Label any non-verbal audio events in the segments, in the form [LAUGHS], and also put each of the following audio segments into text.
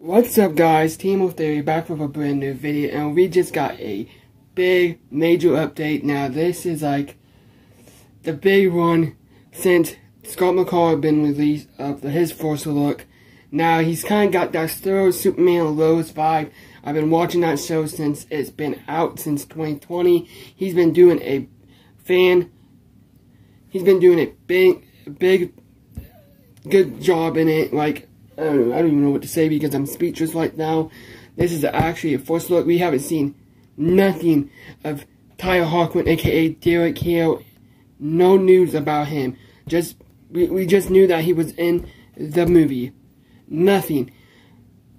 What's up guys, Teen Wolf Theory back with a brand new video and we just got a big major update. Now this is like the big one since Scott McCall been released of his Force look. Now he's kind of got that thorough Superman Lois vibe. I've been watching that show since it's been out since 2020. He's been doing a fan, he's been doing a big, big, good job in it. Like I don't know, I don't even know what to say because I'm speechless right now. This is actually a first look. We haven't seen nothing of Tyler Hoechlin, aka Derek Hale. No news about him. Just we, we just knew that he was in the movie. Nothing.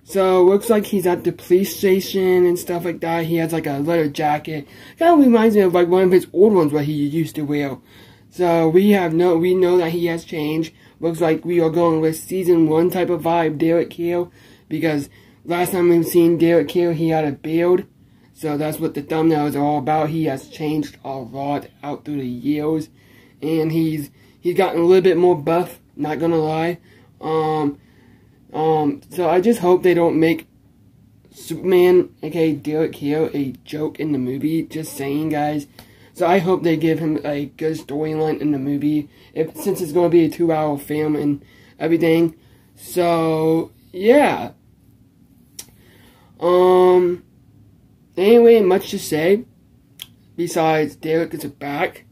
So looks like he's at the police station and stuff like that. He has like a leather jacket. Kind of reminds me of like one of his old ones where he used to wear. So we have no we know that he has changed. Looks like we are going with season one type of vibe, Derek Hale, because last time we've seen Derek Hale, he had a beard. So that's what the thumbnail is all about. He has changed a lot out through the years. And he's he's gotten a little bit more buff, not gonna lie. Um um so I just hope they don't make Superman, okay, Derek Hale, a joke in the movie. Just saying guys. So I hope they give him a good storyline in the movie, if since it's going to be a two-hour film and everything. So yeah. Um. Anyway, much to say. Besides, Derek is back.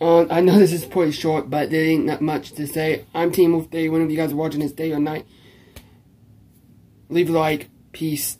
Um, I know [LAUGHS] this is pretty short, but there ain't not much to say. I'm Teen Wolf Day. Whenever you guys are watching this day or night, leave a like. Peace.